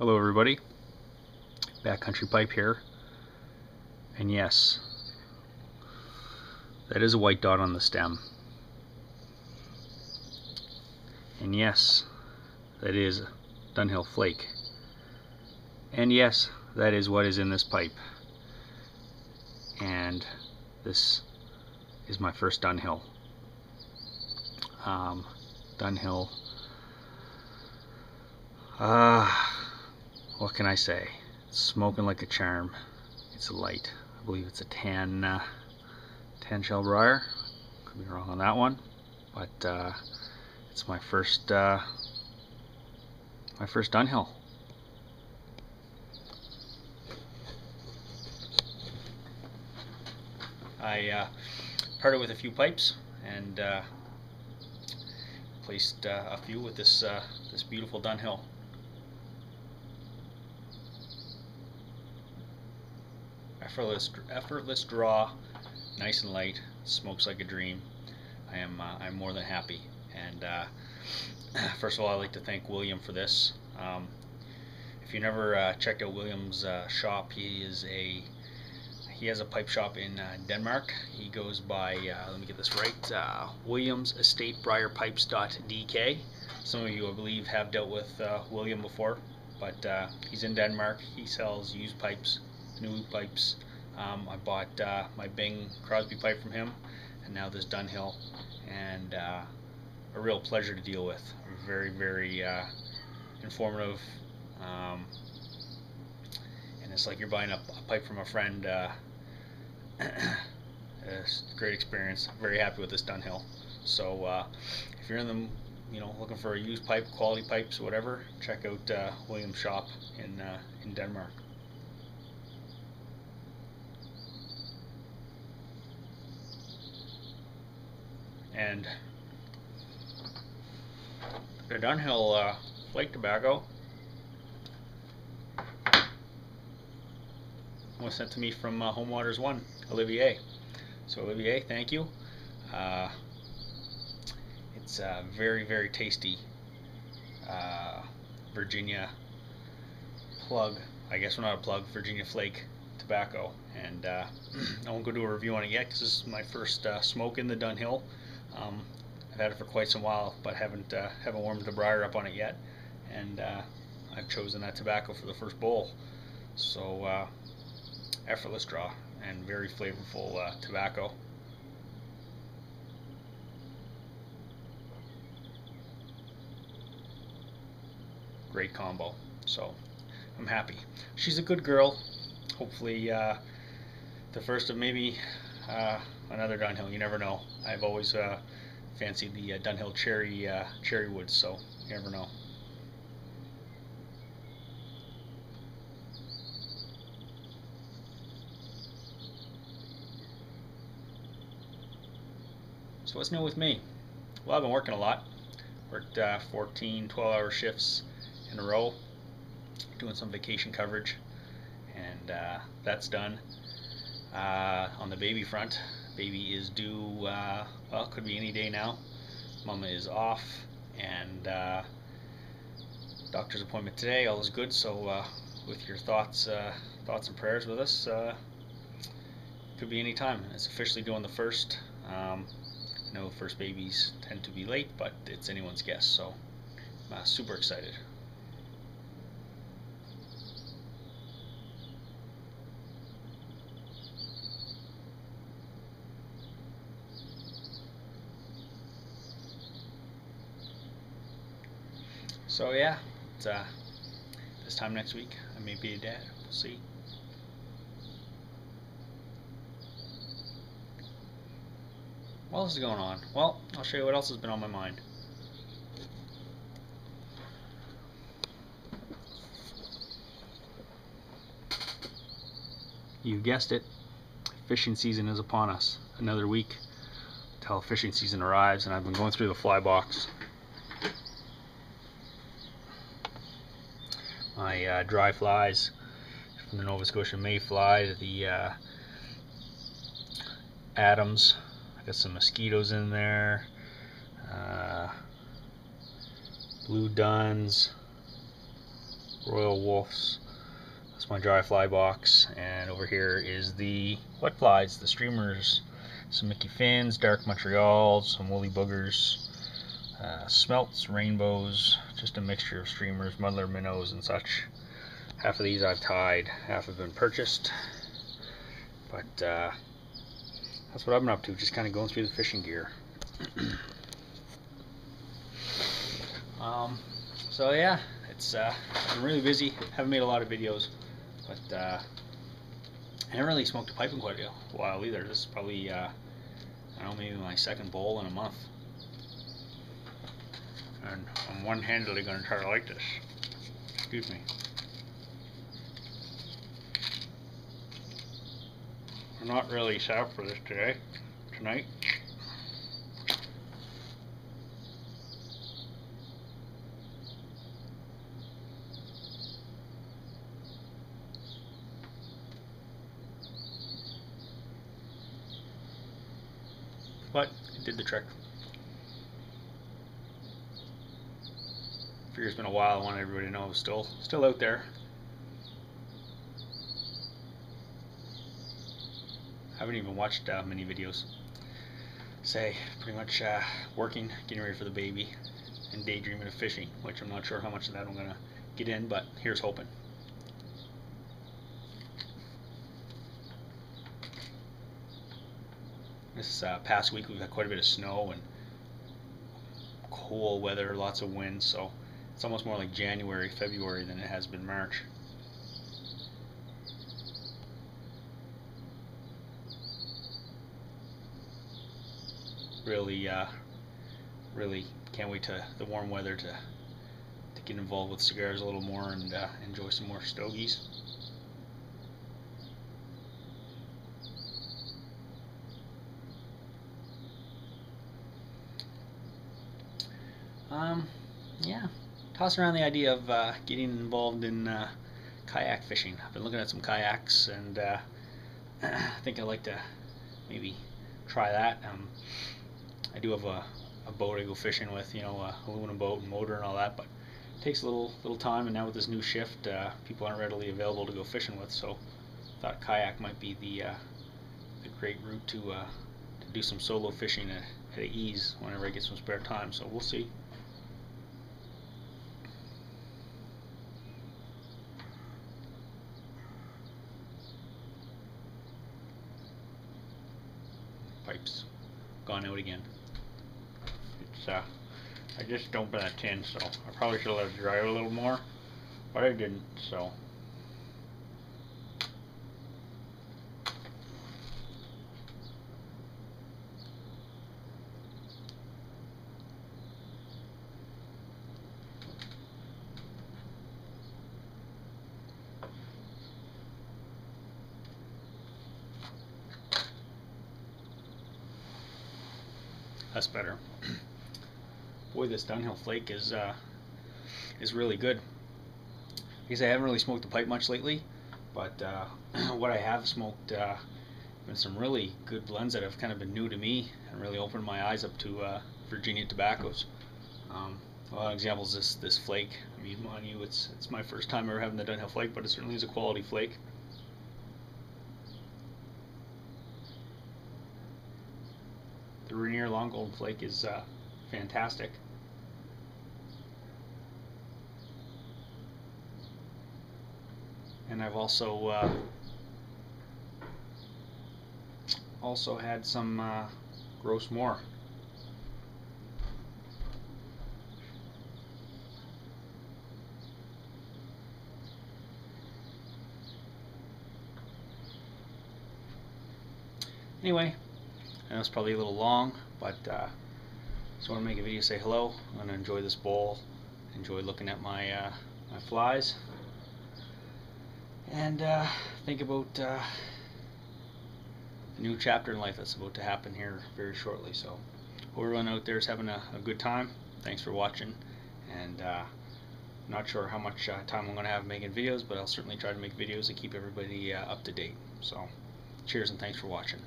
Hello everybody, Backcountry Pipe here, and yes, that is a white dot on the stem, and yes, that is Dunhill Flake, and yes, that is what is in this pipe, and this is my first Dunhill. Um, Dunhill. Ah. Uh, what can I say? It's smoking like a charm. It's a light. I believe it's a tan, uh, tan shell briar. Could be wrong on that one, but uh, it's my first, uh, my first Dunhill. I uh, parted with a few pipes and uh, placed uh, a few with this uh, this beautiful Dunhill. Effortless effortless draw nice and light smokes like a dream. I am uh, I'm more than happy. And uh, first of all I'd like to thank William for this. Um, if you never uh, checked out William's uh, shop he is a he has a pipe shop in uh, Denmark. He goes by uh, let me get this right Williams Estate Briar Pipes.dk some of you I believe have dealt with William before but he's in Denmark. He sells used pipes new pipes. Um, I bought uh, my Bing Crosby pipe from him, and now this Dunhill, and uh, a real pleasure to deal with. Very, very uh, informative, um, and it's like you're buying a, a pipe from a friend. Uh, it's a great experience. Very happy with this Dunhill. So uh, if you're in the you know, looking for a used pipe, quality pipes, whatever, check out uh, William's shop in in Denmark. And the Dunhill uh, flake tobacco was sent to me from uh, Home Waters One, Olivier. So Olivier, thank you. Uh, it's uh, very very tasty uh, Virginia plug. I guess we're not a plug. Virginia flake tobacco, and uh, I won't go do a review on it yet because this is my first uh, smoke in the Dunhill. Um, I've had it for quite some while, but haven't uh, haven't warmed the briar up on it yet, and uh, I've chosen that tobacco for the first bowl. So uh, effortless draw and very flavorful uh, tobacco. Great combo. So I'm happy. She's a good girl. Hopefully, uh, the first of maybe uh, another Dunhill. You never know. I've always uh, fancied the uh, Dunhill cherry uh, cherry woods, so you never know. So what's new with me? Well, I've been working a lot. Worked uh, 14, 12 hour shifts in a row, doing some vacation coverage, and uh, that's done. Uh, on the baby front, baby is due, uh, well, could be any day now. Mama is off, and uh, doctor's appointment today. All is good. So, uh, with your thoughts, uh, thoughts and prayers with us, uh, could be any time. It's officially doing the first. Um, I know first babies tend to be late, but it's anyone's guess. So, I'm super excited. So yeah, it's, uh, this time next week I may be a dad. We'll see. What else is going on? Well, I'll show you what else has been on my mind. You guessed it, fishing season is upon us. Another week till fishing season arrives and I've been going through the fly box my uh, dry flies from the Nova Scotia Mayfly, the uh, Adams. I got some mosquitoes in there, uh, blue duns, Royal Wulffs. That's my dry fly box. And over here is the wet flies, the streamers, some Mickey Finns, Dark Montreals, some Woolly Buggers, uh, smelts, rainbows, just a mixture of streamers, muddler minnows and such. Half of these I've tied, half have been purchased. But uh, that's what I've been up to, just kind of going through the fishing gear. um, so yeah, it's uh, been really busy. Haven't made a lot of videos, but uh, I haven't really smoked a pipe in quite a while either. This is probably uh, I don't know, maybe my second bowl in a month. And I'm one-handedly going to try to light this. Excuse me. I'm not really set up for this today, tonight. But it did the trick. Figure it's been a while. I want everybody to know still still out there. haven't even watched uh, many videos. Say, pretty much uh, working, getting ready for the baby, and daydreaming of fishing, which I'm not sure how much of that I'm to get in, but here's hoping. This uh, past week we've had quite a bit of snow and cool weather, lots of wind, so it's almost more like January, February than it has been March. really, uh, really can't wait to the warm weather to to get involved with cigars a little more and uh, enjoy some more stogies. Um, yeah, toss around the idea of uh, getting involved in uh, kayak fishing. I've been looking at some kayaks and uh, I think I'd like to maybe try that. Um, I do have a, a boat I go fishing with, you know, a aluminum boat and motor and all that, but it takes a little little time. And now with this new shift, uh, people aren't readily available to go fishing with, so I thought kayak might be the uh, the great route to uh, to do some solo fishing at, at ease whenever I get some spare time. So we'll see. Pipes gone out again. It's uh, I just dumped that tin, so I probably should let it dry a little more, but I didn't, so. That's better. Boy, this Dunhill flake is uh, is really good. Because I haven't really smoked the pipe much lately, but uh, what I have smoked uh, been some really good blends that have kind of been new to me and really opened my eyes up to uh, Virginia tobaccos. Um, a lot of examples this this flake. I mean, on you, it's it's my first time ever having the Dunhill flake, but it certainly is a quality flake. Rainier Long Golden Flake is uh, fantastic. And I've also uh, also had some uh, Grousemoor. Anyway, I know it's probably a little long, but uh, just want to make a video say hello. I'm going to enjoy this bowl, enjoy looking at my uh, my flies, and uh, think about uh, the new chapter in life that's about to happen here very shortly. So, hope everyone out there is having a, a good time. Thanks for watching, and uh, not sure how much uh, time I'm going to have making videos, but I'll certainly try to make videos to keep everybody uh, up to date. So, cheers and thanks for watching.